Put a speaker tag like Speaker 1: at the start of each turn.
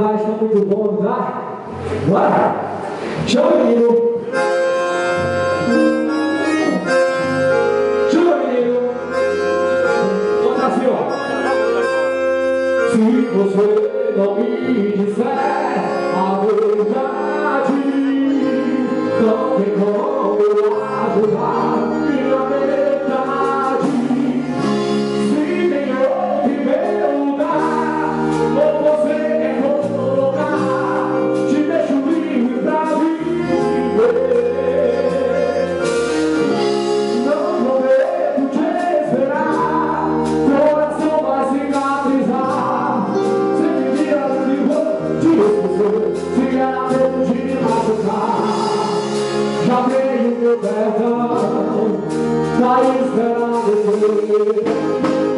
Speaker 1: vai, está muito bom, não vai? Vai! Chama o menino! Chama o menino! Vamos lá, senhor! Se você não me disser, Se garanto de machucar Já tenho meu perdão Tá esperando você